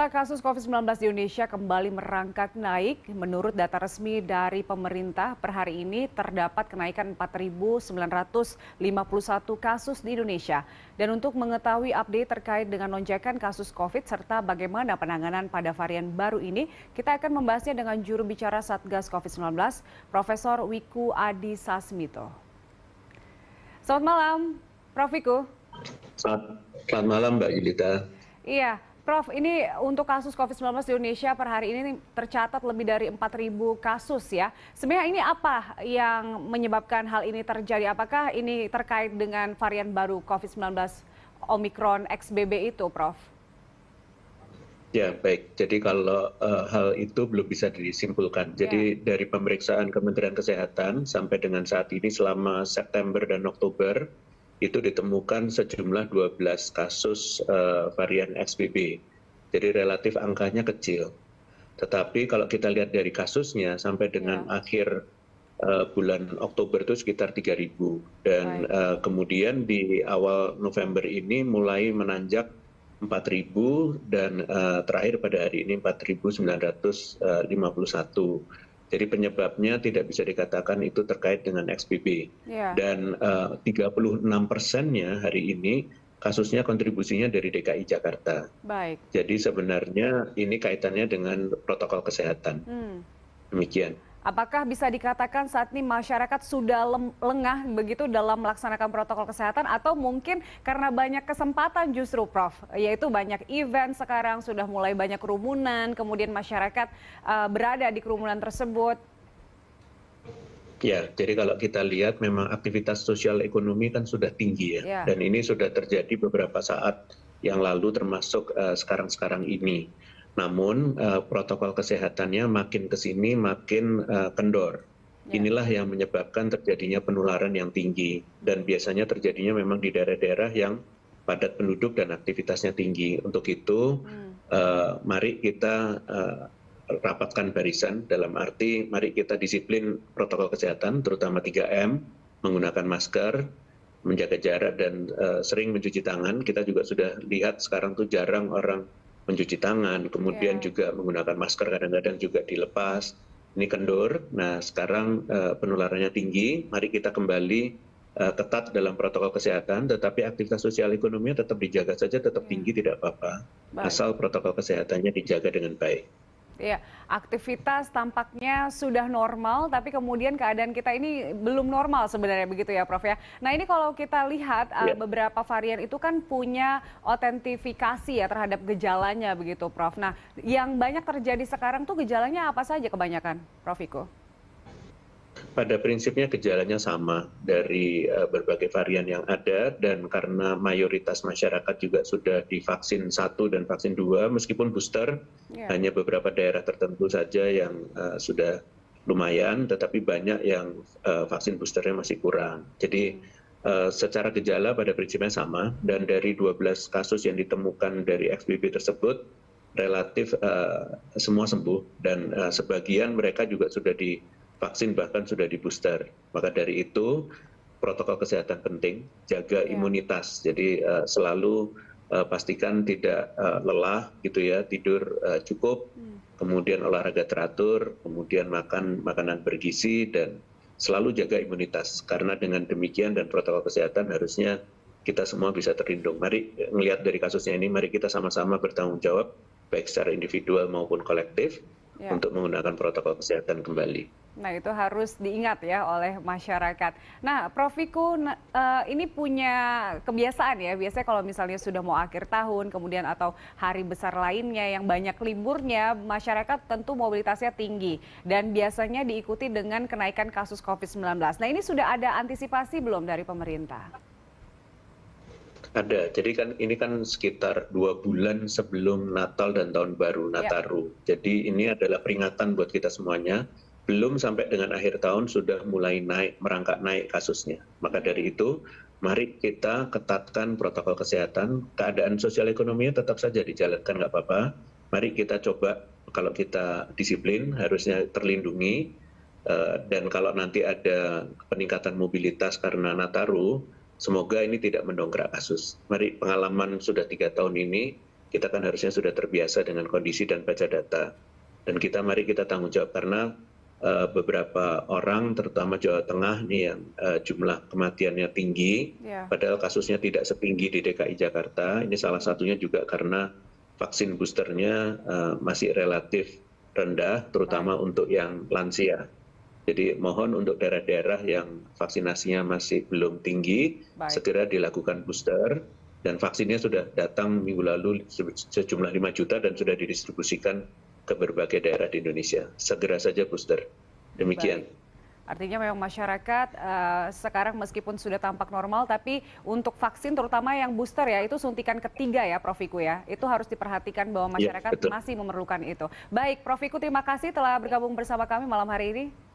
Pemirsa kasus COVID-19 di Indonesia kembali merangkak naik. Menurut data resmi dari pemerintah, per hari ini terdapat kenaikan 4.951 kasus di Indonesia. Dan untuk mengetahui update terkait dengan lonjakan kasus COVID serta bagaimana penanganan pada varian baru ini, kita akan membahasnya dengan juru bicara Satgas COVID-19, Profesor Wiku Adi Sasmito. Selamat malam, Prof. Wiku. Selamat malam, Mbak Yulita. Iya, Prof, ini untuk kasus COVID-19 di Indonesia per hari ini tercatat lebih dari 4.000 kasus ya. Sebenarnya ini apa yang menyebabkan hal ini terjadi? Apakah ini terkait dengan varian baru COVID-19 Omicron XBB itu, Prof? Ya, baik. Jadi kalau uh, hal itu belum bisa disimpulkan. Jadi ya. dari pemeriksaan Kementerian Kesehatan sampai dengan saat ini selama September dan Oktober, itu ditemukan sejumlah 12 kasus uh, varian XBB. Jadi relatif angkanya kecil. Tetapi kalau kita lihat dari kasusnya sampai dengan ya. akhir uh, bulan Oktober itu sekitar 3.000 dan uh, kemudian di awal November ini mulai menanjak 4.000 dan uh, terakhir pada hari ini 4.951 jadi penyebabnya tidak bisa dikatakan itu terkait dengan xbb ya. dan eh, tiga puluh enam persennya hari ini kasusnya kontribusinya dari dki jakarta. Jadi sebenarnya ini kaitannya dengan protokol kesehatan. Hmm. demikian apakah bisa dikatakan saat ini masyarakat sudah lengah begitu dalam melaksanakan protokol kesehatan? Atau mungkin karena banyak kesempatan justru Prof? Yaitu banyak event sekarang sudah mulai banyak kerumunan kemudian masyarakat uh, berada di kerumunan tersebut. Ya, jadi kalau kita lihat memang aktivitas sosial ekonomi kan sudah tinggi ya, ya. dan ini sudah terjadi beberapa saat yang lalu termasuk uh, sekarang-sekarang ini namun eh, protokol kesehatannya makin ke sini makin eh, kendor. Ya. Inilah yang menyebabkan terjadinya penularan yang tinggi dan biasanya terjadinya memang di daerah-daerah yang padat penduduk dan aktivitasnya tinggi. Untuk itu, hmm. uh, mari kita uh, rapatkan barisan dalam arti mari kita disiplin protokol kesehatan terutama 3M, menggunakan masker, menjaga jarak dan uh, sering mencuci tangan. Kita juga sudah lihat sekarang tuh jarang orang mencuci tangan, kemudian yeah. juga menggunakan masker kadang-kadang juga dilepas. Ini kendor. Nah, sekarang uh, penularannya tinggi. Mari kita kembali uh, ketat dalam protokol kesehatan, tetapi aktivitas sosial ekonomi tetap dijaga saja, tetap yeah. tinggi tidak apa-apa. Asal protokol kesehatannya dijaga dengan baik. Ya, aktivitas tampaknya sudah normal, tapi kemudian keadaan kita ini belum normal sebenarnya begitu ya, Prof ya. Nah ini kalau kita lihat ya. beberapa varian itu kan punya otentifikasi ya terhadap gejalanya begitu, Prof. Nah yang banyak terjadi sekarang tuh gejalanya apa saja kebanyakan, Prof Iko? Pada prinsipnya gejalanya sama dari uh, berbagai varian yang ada dan karena mayoritas masyarakat juga sudah divaksin satu dan vaksin dua meskipun booster yeah. hanya beberapa daerah tertentu saja yang uh, sudah lumayan tetapi banyak yang uh, vaksin boosternya masih kurang jadi uh, secara gejala pada prinsipnya sama dan dari 12 kasus yang ditemukan dari XBB tersebut relatif uh, semua sembuh dan uh, sebagian mereka juga sudah di vaksin bahkan sudah di booster. Maka dari itu protokol kesehatan penting, jaga ya. imunitas. Jadi uh, selalu uh, pastikan tidak uh, lelah gitu ya, tidur uh, cukup, hmm. kemudian olahraga teratur, kemudian makan makanan bergizi dan selalu jaga imunitas. Karena dengan demikian dan protokol kesehatan harusnya kita semua bisa terlindung. Mari melihat dari kasusnya ini, mari kita sama-sama bertanggung jawab baik secara individual maupun kolektif ya. untuk menggunakan protokol kesehatan kembali. Nah itu harus diingat ya oleh masyarakat. Nah Prof Viku uh, ini punya kebiasaan ya, biasanya kalau misalnya sudah mau akhir tahun kemudian atau hari besar lainnya yang banyak liburnya, masyarakat tentu mobilitasnya tinggi dan biasanya diikuti dengan kenaikan kasus COVID-19. Nah ini sudah ada antisipasi belum dari pemerintah? Ada, jadi kan ini kan sekitar dua bulan sebelum Natal dan Tahun Baru ya. Nataru. Ya. Jadi ini adalah peringatan buat kita semuanya belum sampai dengan akhir tahun sudah mulai naik merangkak naik kasusnya. Maka dari itu mari kita ketatkan protokol kesehatan. Keadaan sosial ekonominya tetap saja dijalankan nggak apa-apa. Mari kita coba kalau kita disiplin harusnya terlindungi eh, dan kalau nanti ada peningkatan mobilitas karena Nataru, semoga ini tidak mendongkrak kasus. Mari pengalaman sudah tiga tahun ini kita kan harusnya sudah terbiasa dengan kondisi dan baca data. Dan kita mari kita tanggung jawab karena uh, beberapa orang, terutama Jawa Tengah nih yang uh, jumlah kematiannya tinggi, yeah. padahal kasusnya tidak setinggi di DKI Jakarta. Ini salah satunya juga karena vaksin boosternya uh, masih relatif rendah, terutama Baik. untuk yang lansia. Jadi mohon untuk daerah-daerah yang vaksinasinya masih belum tinggi, Baik. segera dilakukan booster dan vaksinnya sudah datang minggu lalu sejumlah 5 juta dan sudah didistribusikan ke berbagai daerah di Indonesia. Segera saja booster. Demikian. Baik. Artinya memang masyarakat uh, sekarang meskipun sudah tampak normal, tapi untuk vaksin terutama yang booster ya, itu suntikan ketiga ya Prof. Iku ya. Itu harus diperhatikan bahwa iya, masyarakat ya, masih memerlukan itu. Baik, Prof. Iku terima kasih telah bergabung bersama kami malam hari ini.